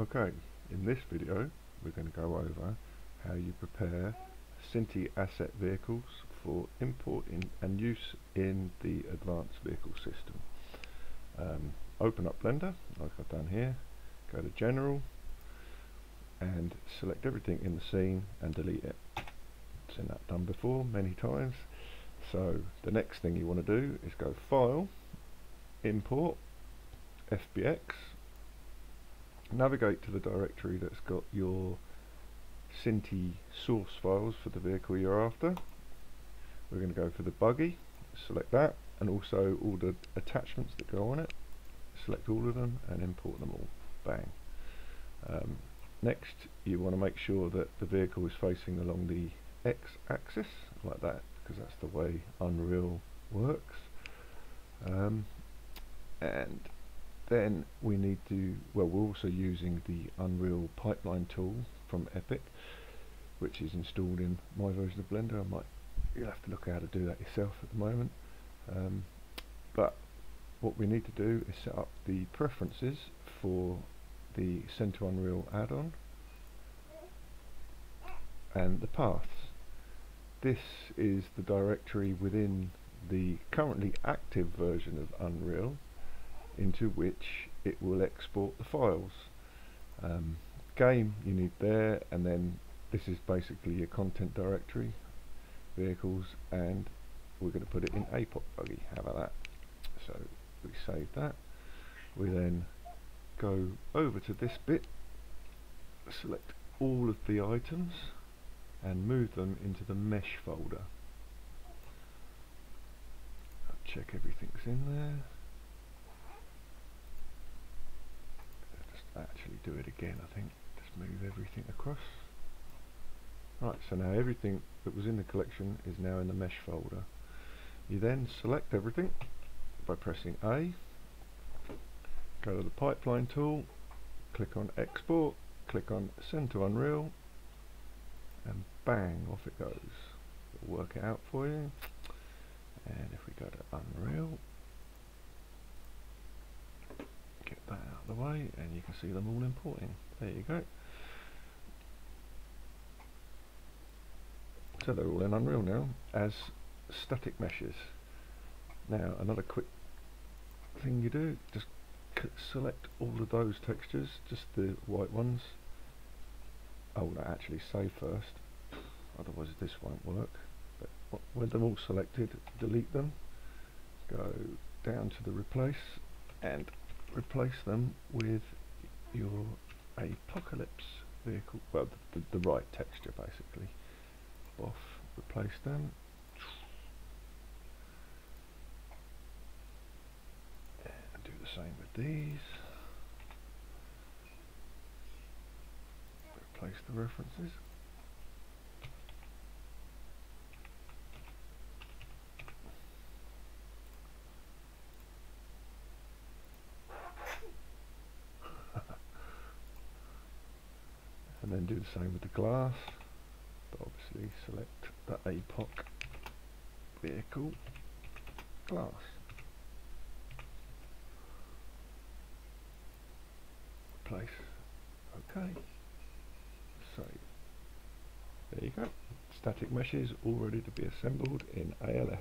Okay, in this video we're going to go over how you prepare Synty asset vehicles for import and use in the advanced vehicle system. Um, open up Blender, like I've done here, go to General and select everything in the scene and delete it. Seen that done before many times. So the next thing you want to do is go File, Import, FBX, navigate to the directory that's got your Synty source files for the vehicle you're after. We're going to go for the buggy, select that, and also all the attachments that go on it. Select all of them and import them all. Bang. Um, next, you want to make sure that the vehicle is facing along the x-axis, like that, because that's the way Unreal works. Um, and then we need to, well we're also using the Unreal Pipeline tool from Epic which is installed in my version of Blender. I might, you'll have to look how to do that yourself at the moment. Um, but what we need to do is set up the preferences for the to Unreal add-on and the paths. This is the directory within the currently active version of Unreal into which it will export the files. Um, game you need there and then this is basically your content directory vehicles and we're going to put it in APOC buggy how about that? So we save that. We then go over to this bit select all of the items and move them into the mesh folder. Check everything's in there actually do it again I think. Just move everything across. Right so now everything that was in the collection is now in the mesh folder. You then select everything by pressing A. Go to the pipeline tool click on export click on send to Unreal and bang off it goes. It'll work it out for you. And if we go to Unreal that out of the and you can see them all importing. There you go. So they're all in Unreal now as static meshes. Now another quick thing you do, just select all of those textures, just the white ones. Oh no, actually save first, otherwise this won't work. But when they're all selected, delete them, go down to the replace and replace them with your apocalypse vehicle, well the, the, the right texture basically. Off, replace them. And do the same with these. Replace the references. Then do the same with the glass. But obviously select the APOC vehicle glass. Place. Okay so there you go. Static meshes all ready to be assembled in AVS